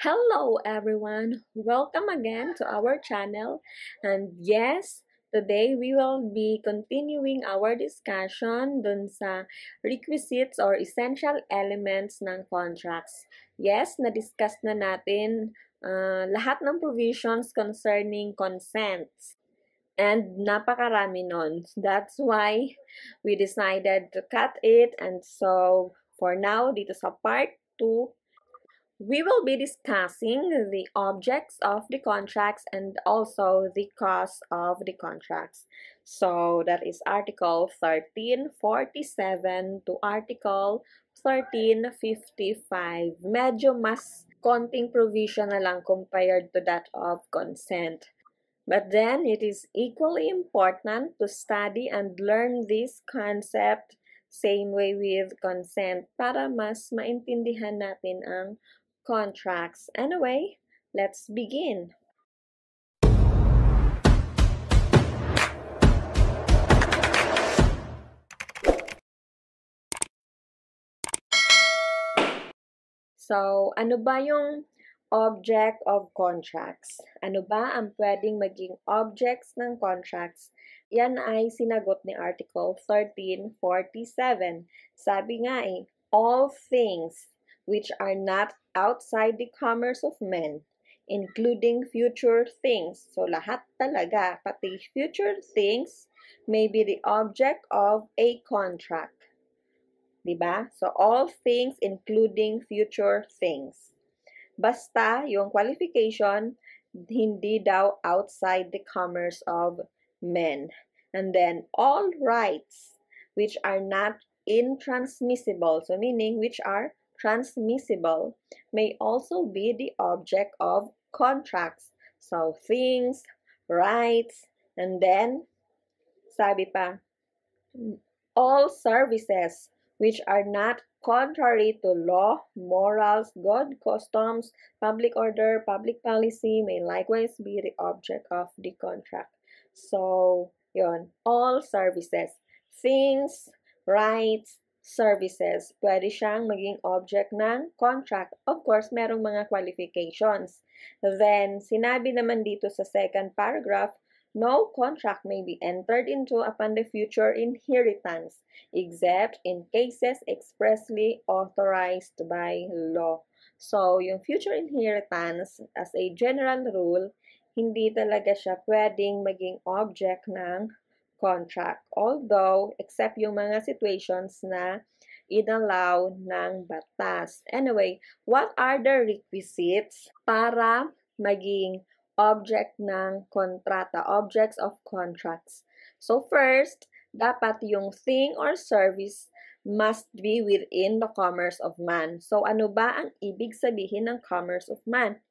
Hello everyone! Welcome again to our channel. And yes, today we will be continuing our discussion dun sa requisites or essential elements ng contracts. Yes, na-discuss na natin uh, lahat ng provisions concerning consents. And napakarami nun. That's why we decided to cut it. And so, for now, dito sa part 2, we will be discussing the objects of the contracts and also the cost of the contracts. So that is Article 1347 to Article 1355. Medyo mas konting provision na lang compared to that of consent. But then it is equally important to study and learn this concept same way with consent para mas maintindihan natin ang contracts. Anyway, let's begin. So, ano ba yung object of contracts? Ano ba ang pwedeng maging objects ng contracts? Yan ay sinagot ni Article 1347. Sabi nga eh, all things which are not outside the commerce of men, including future things. So, lahat talaga, pati future things, may be the object of a contract. Diba? So, all things including future things. Basta, yung qualification, hindi daw outside the commerce of men. And then, all rights which are not intransmissible. So, meaning which are transmissible may also be the object of contracts. So, things, rights, and then, sabi pa, all services which are not contrary to law, morals, good customs, public order, public policy may likewise be the object of the contract. So, yon, all services, things, rights, services, pwede siyang maging object ng contract. Of course, merong mga qualifications. Then, sinabi naman dito sa second paragraph, no contract may be entered into upon the future inheritance, except in cases expressly authorized by law. So, yung future inheritance, as a general rule, hindi talaga siya pwedeng maging object ng contract. Although, except yung mga situations na inallow ng batas. Anyway, what are the requisites para maging object ng kontrata, objects of contracts? So first, dapat yung thing or service must be within the commerce of man. So ano ba ang ibig sabihin ng commerce of man?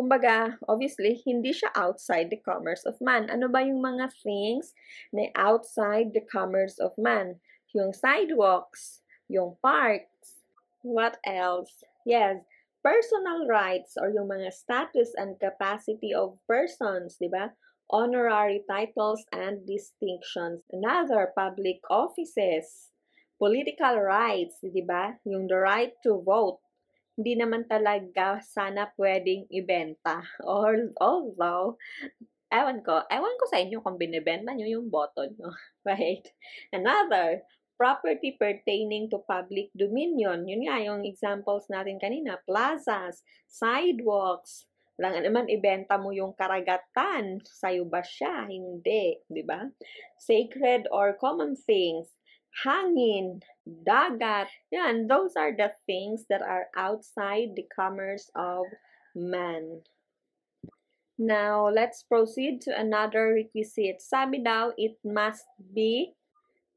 Kumbaga, obviously, hindi siya outside the commerce of man. Ano ba yung mga things na outside the commerce of man? Yung sidewalks, yung parks, what else? Yes, personal rights or yung mga status and capacity of persons, di ba? Honorary titles and distinctions. Another, public offices, political rights, di ba? Yung the right to vote, hindi naman talaga sana pwedeng ibenta. Or, although, ewan ko, ewan ko sa inyo kung binibenta nyo yung boto nyo. Right? Another, property pertaining to public dominion. Yun nga, yung examples natin kanina, plazas, sidewalks, lang naman ibenta mo yung karagatan, sa'yo ba siya? Hindi, di ba? Sacred or common things, hangin, dagat. Yan, those are the things that are outside the commerce of man. Now, let's proceed to another requisite. Sabi daw, it must be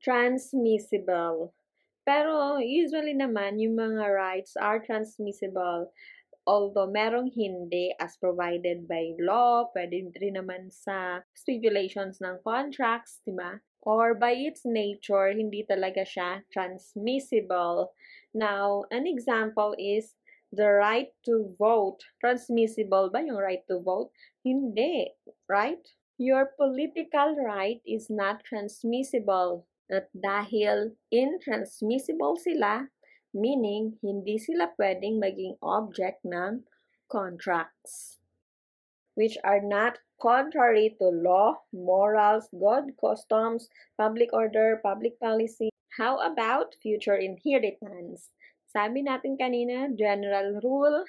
transmissible. Pero usually naman, yung mga rights are transmissible. Although merong hindi as provided by law, pwede rin naman sa stipulations ng contracts, di ba? Or by its nature, hindi talaga siya transmissible. Now, an example is the right to vote. Transmissible ba yung right to vote? Hindi, right? Your political right is not transmissible. At dahil intransmissible sila, meaning hindi sila pwedeng maging object ng contracts, which are not contrary to law, morals, good customs, public order, public policy. How about future inheritance? Sabi natin kanina, general rule,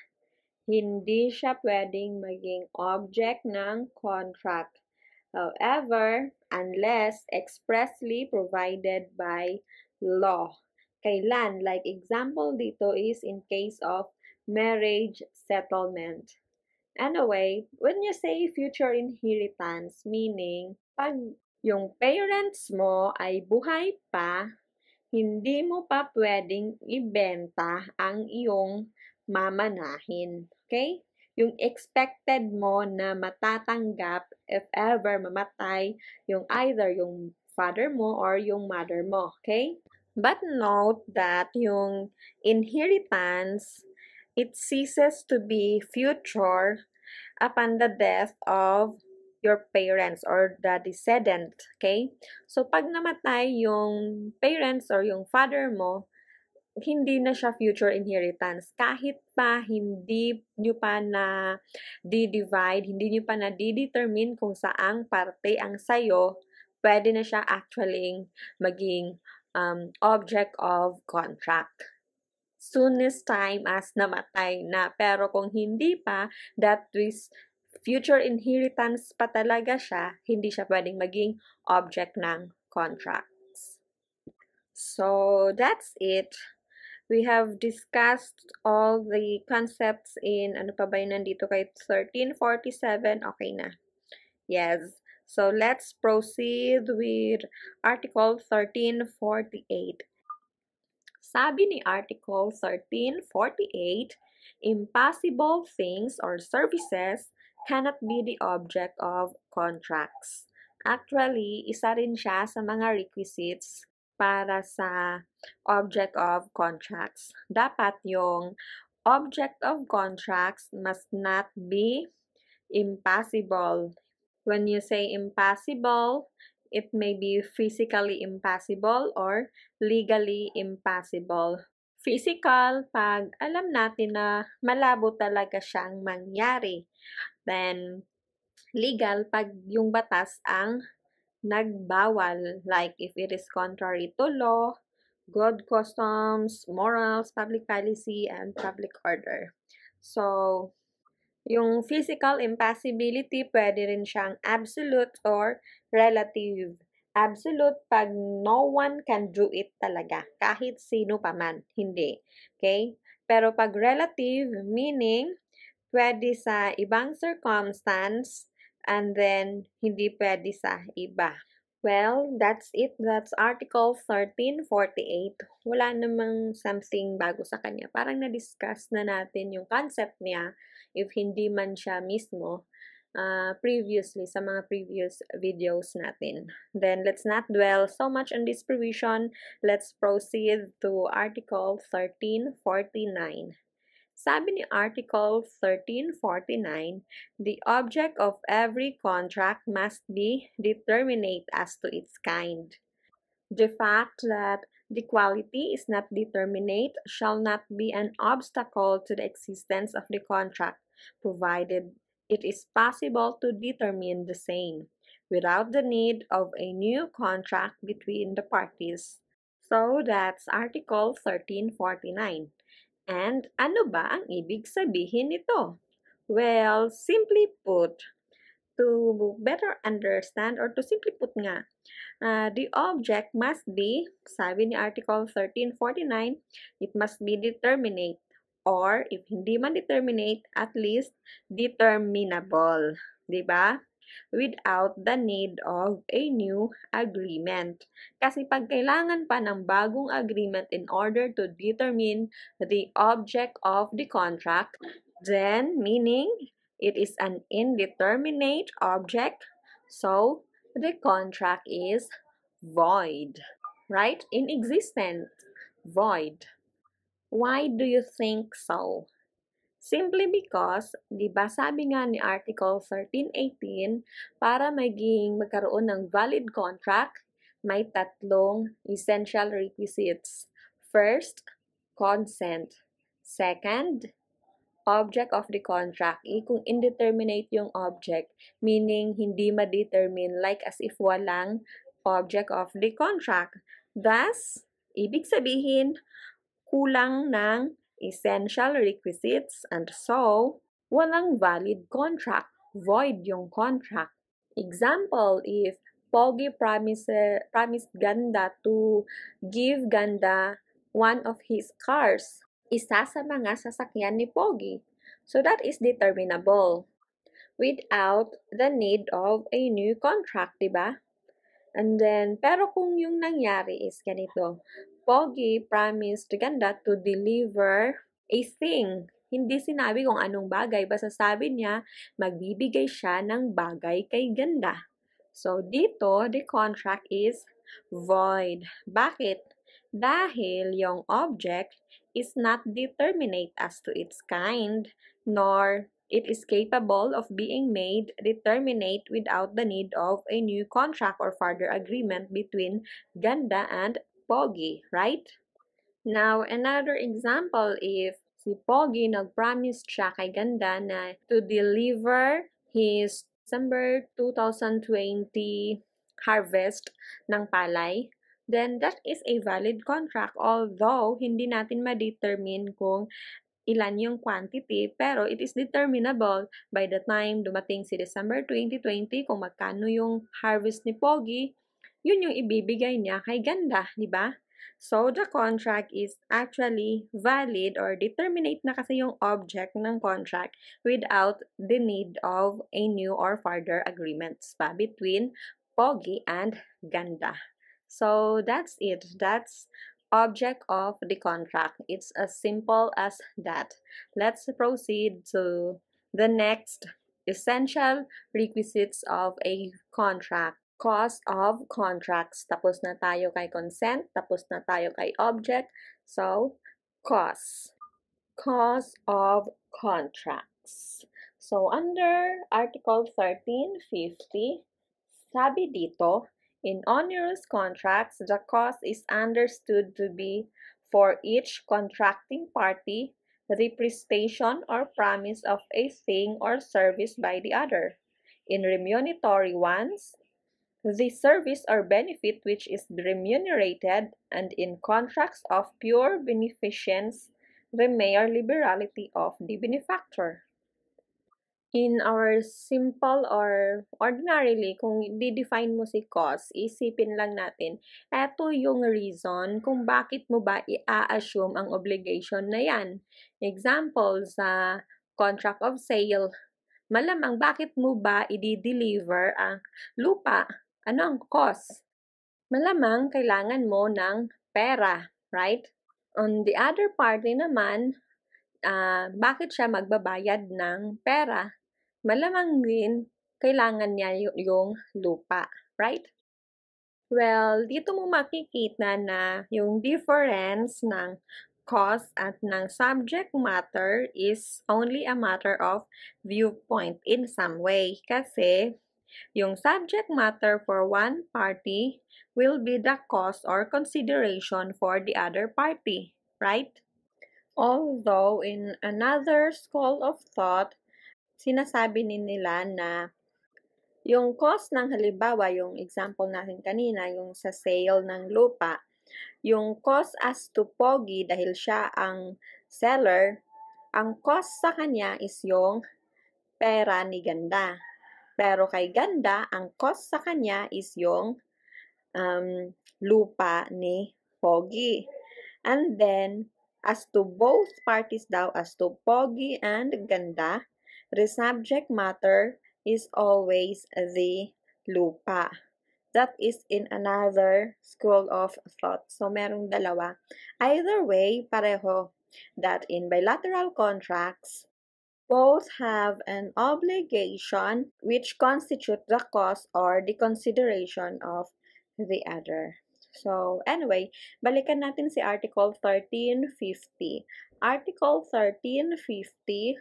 hindi siya pwedeng maging object ng contract. However, unless expressly provided by law. Kailan? Like example dito is in case of marriage settlement. Anyway, when you say future inheritance, meaning pag yung parents mo ay buhay pa, hindi mo pa pwedeng ibenta ang iyong mamanahin. Okay? Yung expected mo na matatanggap if ever mamatay yung either yung father mo or yung mother mo. Okay? But note that yung inheritance, it ceases to be future upon the death of your parents or the descendant. Okay? So, pag namatay yung parents or yung father mo, hindi na siya future inheritance. Kahit pa hindi nyo pa na di-divide, hindi nyo pa na di-determine kung saang parte ang sayo, pwede na siya actually maging um, object of contract. Soonest time as namatay na. Pero kung hindi pa, that is future inheritance pa talaga siya, hindi siya pwedeng maging object ng contracts. So, that's it we have discussed all the concepts in, ano pa ba yun nandito kay 1347? Okay na. Yes. So, let's proceed with Article 1348. Sabi ni Article 1348, impossible things or services cannot be the object of contracts. Actually, isa rin siya sa mga requisites para sa object of contracts. Dapat yung object of contracts must not be impossible. When you say impossible, it may be physically impossible or legally impossible. Physical, pag alam natin na malabo talaga siyang mangyari. Then, legal, pag yung batas ang nagbawal, like if it is contrary to law, good customs, morals, public policy, and public order. So, yung physical impassibility, pwede rin siyang absolute or relative. Absolute pag no one can do it talaga, kahit sino pa man, hindi. Okay? Pero pag relative, meaning, pwede sa ibang circumstance, and then hindi pwede sa iba. Well, that's it. That's Article 1348. Wala namang something bago sa kanya. Parang na-discuss na natin yung concept niya if hindi man siya mismo uh, previously sa mga previous videos natin. Then, let's not dwell so much on this provision. Let's proceed to Article 1349. Sabi ni Article 1349, the object of every contract must be determinate as to its kind. The fact that the quality is not determinate shall not be an obstacle to the existence of the contract, provided it is possible to determine the same without the need of a new contract between the parties. So that's Article 1349. And ano ba ang ibig sabihin nito? Well, simply put, to better understand or to simply put nga, uh, the object must be, sabi ni Article 1349, it must be determinate or if hindi man determinate, at least determinable. ba? without the need of a new agreement. Kasi pag kailangan pa ng bagong agreement in order to determine the object of the contract, then meaning it is an indeterminate object, so the contract is void, right? Inexistent, void. Why do you think so? Simply because, di ba sabi nga ni Article 1318, para maging magkaroon ng valid contract, may tatlong essential requisites. First, consent. Second, object of the contract, eh, kung indeterminate yung object, meaning hindi ma-determine like as if walang object of the contract. Thus, ibig sabihin, kulang ng essential requisites and so, walang valid contract, void yung contract. Example, if Pogi promise, promised Ganda to give Ganda one of his cars, isa sa mga sasakyan ni Pogi. So that is determinable without the need of a new contract, di ba? And then, pero kung yung nangyari is ganito, Pogi promised Ganda to deliver a thing. Hindi sinabi kung anong bagay, basta sabi niya, magbibigay siya ng bagay kay Ganda. So, dito, the contract is void. Bakit? Dahil yung object is not determinate as to its kind, nor it is capable of being made determinate without the need of a new contract or further agreement between Ganda and Pogi, right? Now, another example if si Pogi nag-promise siya kay Ganda na to deliver his December 2020 harvest ng palay, then that is a valid contract although hindi natin ma-determine kung ilan yung quantity, pero it is determinable by the time dumating si December 2020 kung magkano yung harvest ni Pogi, yun yung ibibigay niya kay Ganda, di ba? So, the contract is actually valid or determinate na kasi yung object ng contract without the need of a new or further agreements pa between Pogi and Ganda. So, that's it. That's object of the contract. It's as simple as that. Let's proceed to the next essential requisites of a contract. Cost of contracts. Tapos na tayo kay consent. Tapos na tayo kay object. So, cost. Cost of contracts. So, under Article 1350, sabi dito, In onerous contracts, the cost is understood to be for each contracting party the prestation or promise of a thing or service by the other. In remunitory ones, the service or benefit which is remunerated, and in contracts of pure beneficence, the mere liberality of the benefactor. In our simple or ordinarily, kung di-define mo si cost, isipin lang natin, eto yung reason kung bakit mo ba i-assume ang obligation na yan. Example, sa contract of sale, malamang bakit mo ba i-deliver ang lupa? Ano ang cost? Malamang kailangan mo ng pera, right? On the other party naman, uh, bakit siya magbabayad ng pera? Malamang din kailangan niya yung lupa, right? Well, dito mo makikita na yung difference ng cause at ng subject matter is only a matter of viewpoint in some way. Kasi yung subject matter for one party will be the cause or consideration for the other party, right? Although in another school of thought, sinasabi ni nila na yung cost ng halimbawa, yung example natin kanina, yung sa sale ng lupa, yung cost as to Pogi dahil siya ang seller, ang cost sa kanya is yung pera ni Ganda. Pero kay Ganda, ang cost sa kanya is yung um, lupa ni Pogi. And then, as to both parties daw, as to Pogi and Ganda, the subject matter is always the lupa. That is in another school of thought. So, merong dalawa. Either way, pareho that in bilateral contracts, both have an obligation which constitute the cause or the consideration of the other. So, anyway, balikan natin si Article 1350. Article 1350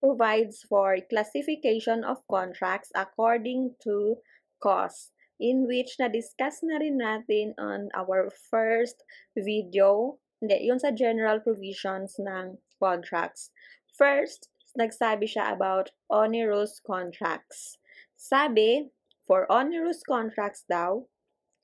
provides for classification of contracts according to cost in which na-discuss na rin natin on our first video. Hindi, yun sa general provisions ng contracts. First, nagsabi siya about onerous contracts. Sabi, for onerous contracts daw,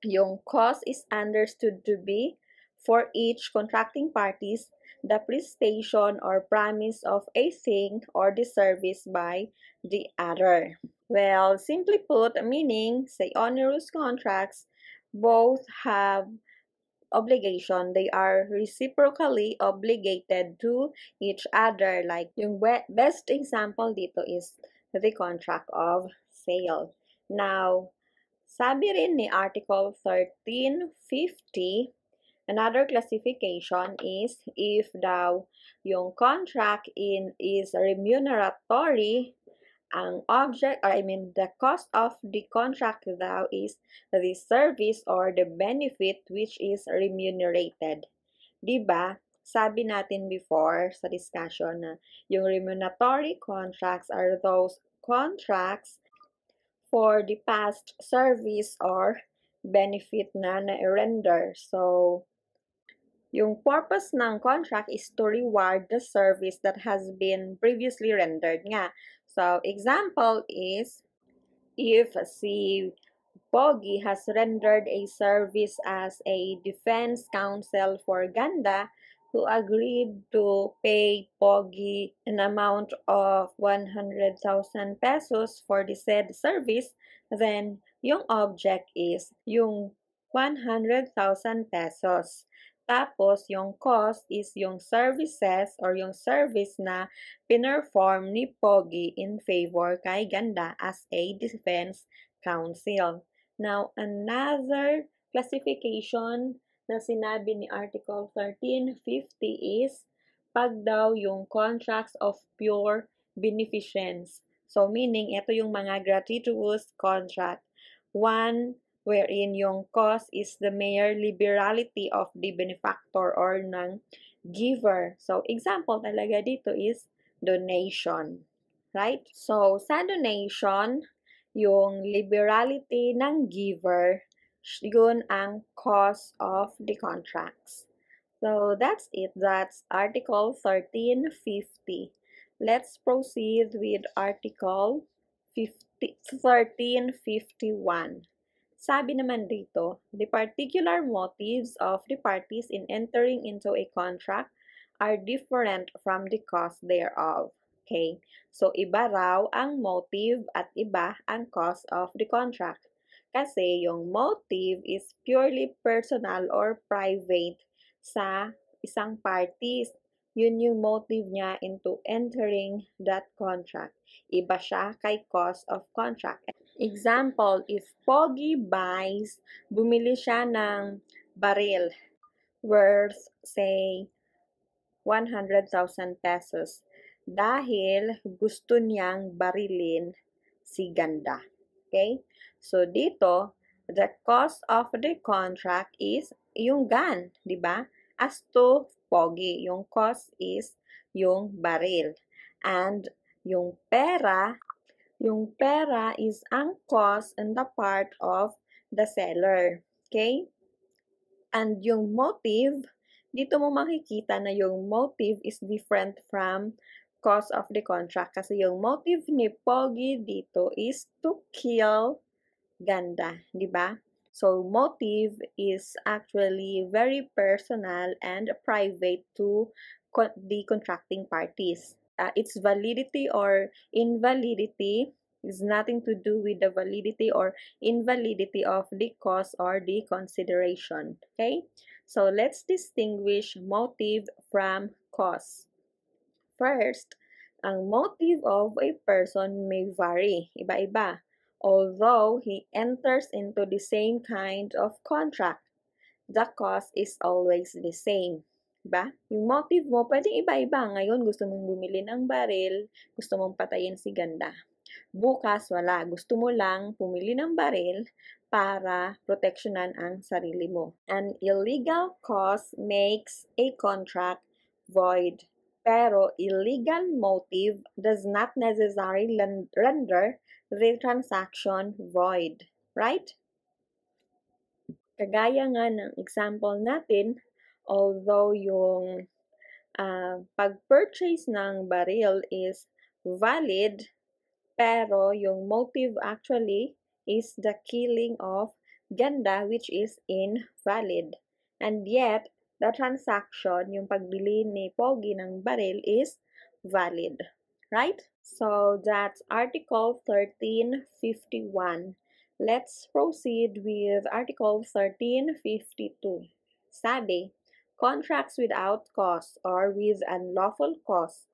yung cost is understood to be for each contracting parties the prestation or promise of a thing or the service by the other. Well, simply put, meaning, say onerous contracts, both have obligation. They are reciprocally obligated to each other. Like, yung best example dito is the contract of sale. Now, sabi rin ni Article 1350, Another classification is if daw yung contract in is remuneratory, ang object, or I mean, the cost of the contract daw is the service or the benefit which is remunerated. Diba? Sabi natin before sa discussion na yung remuneratory contracts are those contracts for the past service or benefit na na-render. So, yung purpose ng contract is to reward the service that has been previously rendered nga. So, example is, if si Pogi has rendered a service as a defense counsel for Ganda, who agreed to pay Pogi an amount of 100,000 pesos for the said service, then yung object is yung 100,000 pesos. Tapos, yung cost is yung services or yung service na pinerform ni Pogi in favor kay Ganda as a defense counsel. Now, another classification na sinabi ni Article 1350 is pag daw yung contracts of pure beneficence. So, meaning, ito yung mga gratuitous contract. One wherein yung cause is the mere liberality of the benefactor or ng giver. So, example talaga dito is donation. Right? So, sa donation, yung liberality ng giver, yun ang cause of the contracts. So, that's it. That's Article 1350. Let's proceed with Article 50, 1351. Sabi naman dito, the particular motives of the parties in entering into a contract are different from the cause thereof. Okay? So, iba raw ang motive at iba ang cause of the contract. Kasi yung motive is purely personal or private sa isang parties. Yun yung motive niya into entering that contract. Iba siya kay cause of contract. Example, if Pogi buys, bumili siya ng baril worth, say, 100,000 pesos dahil gusto niyang barilin si Ganda. Okay? So, dito, the cost of the contract is yung gun, di ba? As to Pogi, yung cost is yung baril. And yung pera yung pera is ang cost and the part of the seller. Okay? And yung motive, dito mo makikita na yung motive is different from cost of the contract. Kasi yung motive ni Pogi dito is to kill Ganda. ba? So, motive is actually very personal and private to the contracting parties uh, its validity or invalidity is nothing to do with the validity or invalidity of the cause or the consideration. Okay? So let's distinguish motive from cause. First, ang motive of a person may vary, iba-iba, although he enters into the same kind of contract. The cause is always the same. Diba? Yung motive mo, pwedeng iba-iba. Ngayon, gusto mong bumili ng baril, gusto mong patayin si ganda. Bukas, wala. Gusto mo lang pumili ng baril para proteksyonan ang sarili mo. An illegal cause makes a contract void. Pero illegal motive does not necessarily render the transaction void. Right? Kagaya nga ng example natin, although yung uh, pag-purchase ng baril is valid, pero yung motive actually is the killing of Ganda, which is invalid. And yet, the transaction, yung pagbili ni Pogi ng baril is valid. Right? So, that's Article 1351. Let's proceed with Article 1352. Sabi, contracts without cause or with unlawful cause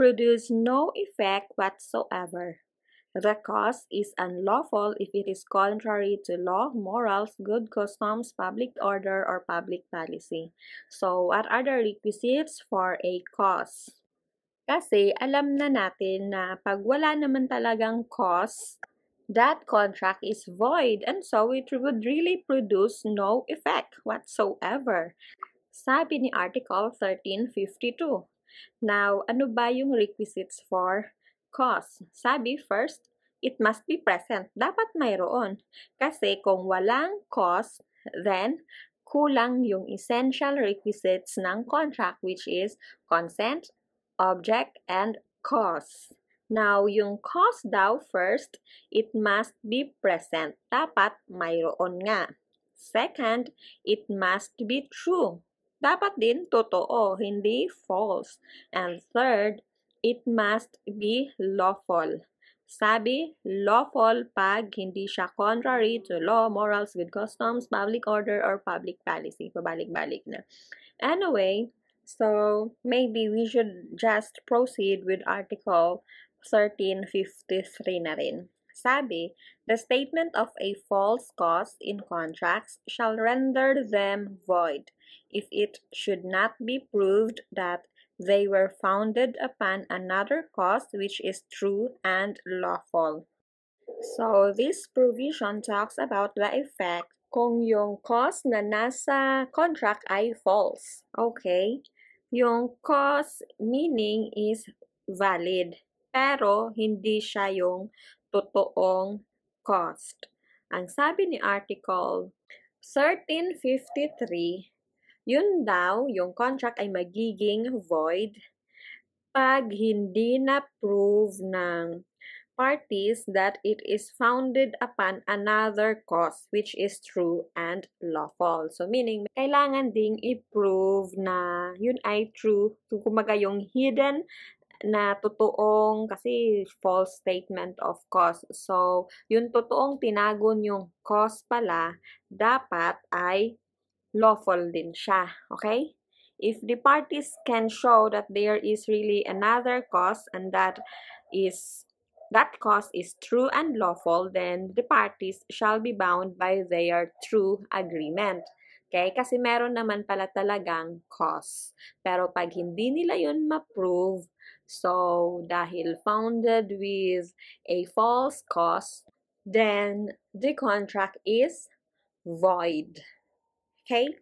produce no effect whatsoever. The cause is unlawful if it is contrary to law, morals, good customs, public order, or public policy. So, what are the requisites for a cause? Kasi alam na natin na pag wala naman talagang cause, that contract is void and so it would really produce no effect whatsoever. Sabi ni Article 1352. Now, ano ba yung requisites for cause? Sabi first, it must be present. Dapat mayroon. Kasi kung walang cause, then kulang yung essential requisites ng contract which is consent, object, and cause. Now, yung cause daw first, it must be present. Dapat mayroon nga. Second, it must be true. Dapat din totoo, hindi false. And third, it must be lawful. Sabi, lawful pag hindi siya contrary to law, morals, good customs, public order, or public policy. Pabalik-balik na. Anyway, so maybe we should just proceed with Article 1353 na rin. Sabi, the statement of a false cause in contracts shall render them void if it should not be proved that they were founded upon another cause which is true and lawful. So, this provision talks about the effect kung yung cause na nasa contract ay false. Okay? Yung cause meaning is valid pero hindi siya yung totoong cost. Ang sabi ni Article 1353, yun daw, yung contract ay magiging void pag hindi na-prove ng parties that it is founded upon another cause which is true and lawful. So, meaning, kailangan ding i-prove na yun ay true. Kumaga yung hidden na totoong kasi false statement of cause. So, yung totoong tinagon yung cause pala, dapat ay lawful din siya. Okay? If the parties can show that there is really another cause and that is that cause is true and lawful, then the parties shall be bound by their true agreement. Okay? Kasi meron naman pala talagang cause. Pero pag hindi nila yun ma-prove, So, dahil founded with a false cause, then the contract is void. Okay?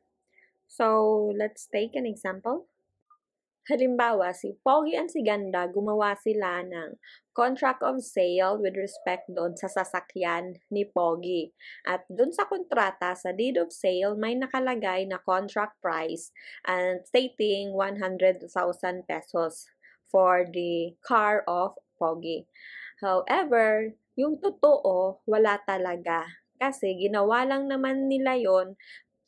So, let's take an example. Halimbawa, si Pogi and si Ganda, gumawa sila ng contract of sale with respect doon sa sasakyan ni Pogi. At doon sa kontrata, sa deed of sale, may nakalagay na contract price and stating 100,000 pesos for the car of Pogi. However, yung totoo, wala talaga. Kasi ginawa lang naman nila yon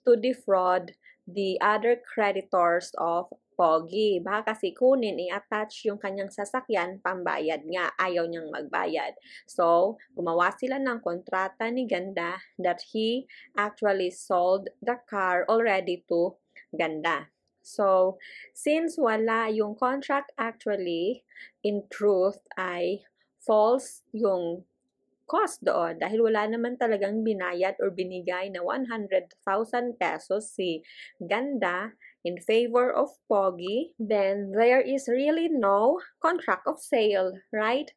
to defraud the other creditors of Pogi. Baka kasi kunin, i-attach yung kanyang sasakyan, pambayad nga. Ayaw niyang magbayad. So, gumawa sila ng kontrata ni Ganda that he actually sold the car already to Ganda. So, since wala yung contract actually, in truth ay false yung cost doon dahil wala naman talagang binayad or binigay na 100,000 pesos si Ganda in favor of Pogi, then there is really no contract of sale, right?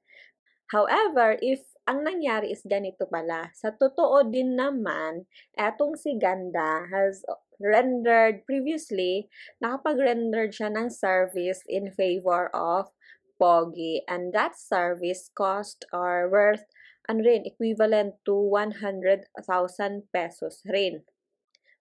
However, if ang nangyari is ganito pala, sa totoo din naman, etong si Ganda has rendered previously, nakapag-render siya ng service in favor of Pogi. And that service cost or worth ano rin, equivalent to 100,000 pesos rin.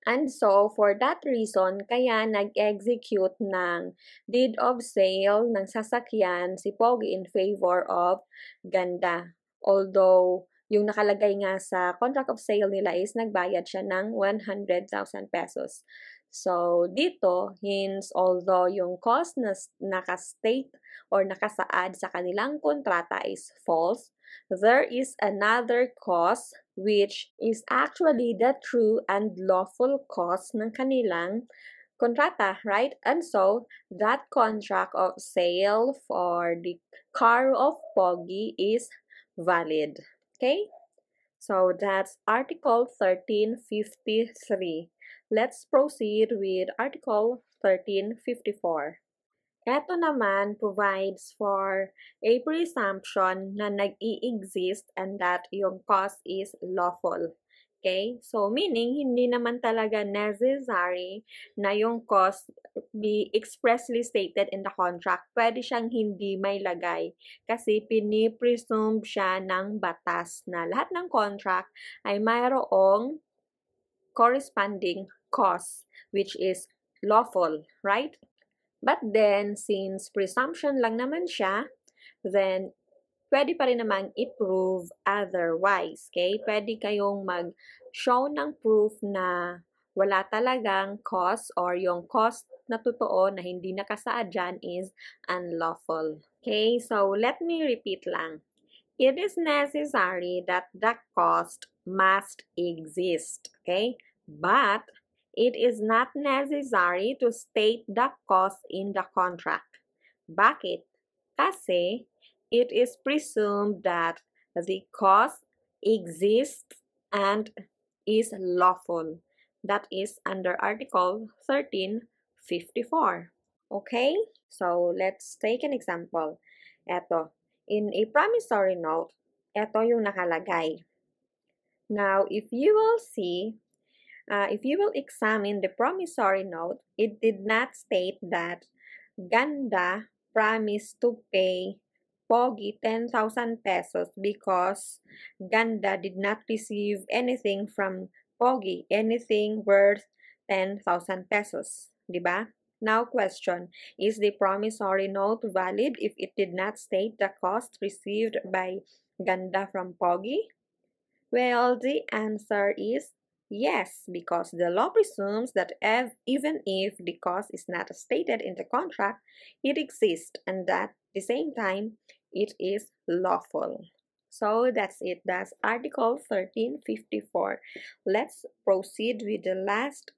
And so, for that reason, kaya nag-execute ng deed of sale ng sasakyan si Pogi in favor of Ganda. Although, yung nakalagay nga sa contract of sale nila is nagbayad siya ng 100,000 pesos. So, dito, hence, although yung cost na nakastate or nakasaad sa kanilang kontrata is false, there is another cause which is actually the true and lawful cause ng kanilang kontrata, right? And so, that contract of sale for the car of Pogi is valid. Okay? So, that's Article 1353. Let's proceed with Article 1354. Ito naman provides for a presumption na nag-i-exist and that yung cause is lawful. Okay? So, meaning, hindi naman talaga necessary na yung cause be expressly stated in the contract. Pwede siyang hindi may lagay kasi pinipresume siya ng batas na lahat ng contract ay mayroong corresponding cause, which is lawful, right? But then, since presumption lang naman siya, then pwede pa rin namang i-prove otherwise, okay? Pwede kayong mag-show ng proof na wala talagang cause or yung cause na totoo na hindi nakasaad dyan is unlawful. Okay, so let me repeat lang. It is necessary that the cost must exist, okay? But it is not necessary to state the cost in the contract. Bakit? Kasi it is presumed that the cost exists and is lawful. That is under Article 1354. Okay? So, let's take an example. Eto, in a promissory note, eto yung nakalagay. Now, if you will see, uh, if you will examine the promissory note, it did not state that Ganda promised to pay Pogi 10,000 pesos because Ganda did not receive anything from Pogi, anything worth 10,000 pesos. Diba? Now question, is the promissory note valid if it did not state the cost received by Ganda from Pogi? Well, the answer is Yes, because the law presumes that ev even if the cost is not stated in the contract, it exists and that at the same time it is lawful. So that's it. That's Article 1354. Let's proceed with the last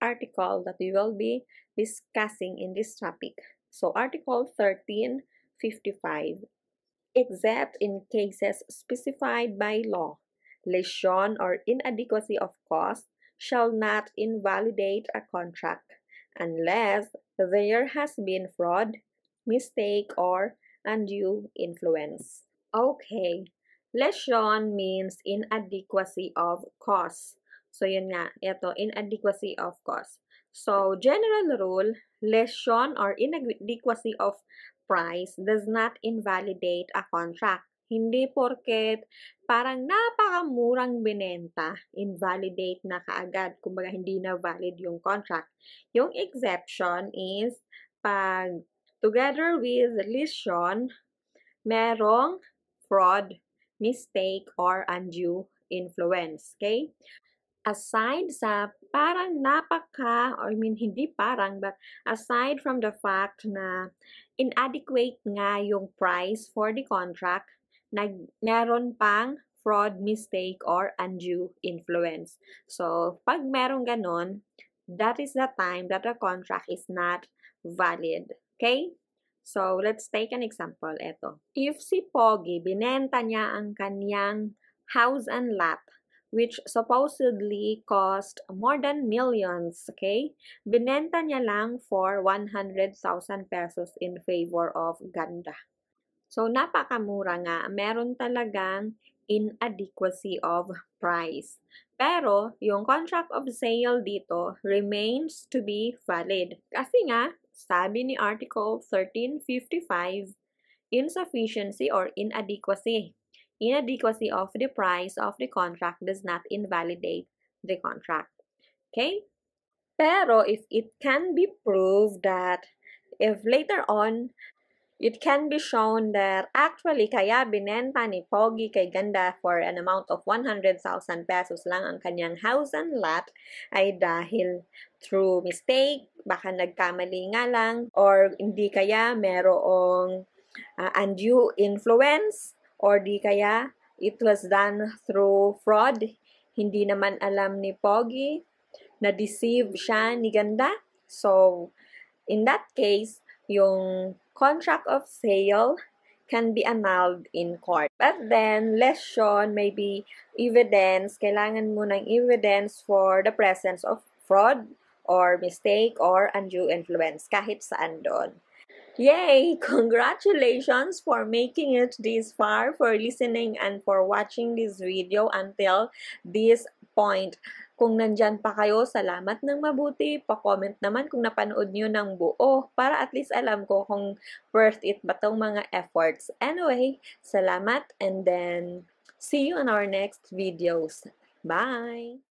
article that we will be discussing in this topic. So Article 1355. Except in cases specified by law, lesion or inadequacy of cost shall not invalidate a contract unless there has been fraud, mistake, or undue influence. Okay, lesion means inadequacy of cost. So, yun nga, ito, inadequacy of cost. So, general rule, lesion or inadequacy of price does not invalidate a contract. Hindi porket parang napakamurang binenta, invalidate na kaagad. Kumbaga, hindi na valid yung contract. Yung exception is pag together with lesion, merong fraud, mistake, or undue influence. Okay? Aside sa parang napaka, or I mean, hindi parang, but aside from the fact na inadequate nga yung price for the contract, nag, meron pang fraud, mistake, or undue influence. So, pag meron ganon, that is the time that the contract is not valid. Okay? So, let's take an example. Ito. If si Pogi, binenta niya ang kanyang house and lot, which supposedly cost more than millions, okay? Binenta niya lang for 100,000 pesos in favor of Ganda. So, napakamura nga. Meron talagang inadequacy of price. Pero, yung contract of sale dito remains to be valid. Kasi nga, sabi ni Article 1355, insufficiency or inadequacy. Inadequacy of the price of the contract does not invalidate the contract. Okay? Pero if it can be proved that if later on it can be shown that actually kaya binenta ni Pogi kay Ganda for an amount of 100,000 pesos lang ang kanyang house and lot ay dahil through mistake, baka nagkamali nga lang, or hindi kaya merong uh, undue influence, or di kaya it was done through fraud, hindi naman alam ni Pogi, na-deceive siya ni Ganda. So, in that case, yung contract of sale can be annulled in court. But then, lesson, maybe evidence, kailangan mo ng evidence for the presence of fraud or mistake or undue influence kahit saan doon. Yay! Congratulations for making it this far, for listening and for watching this video until this point. Kung nandyan pa kayo, salamat ng mabuti. Pa-comment naman kung napanood nyo ng buo para at least alam ko kung worth it ba tong mga efforts. Anyway, salamat and then see you on our next videos. Bye!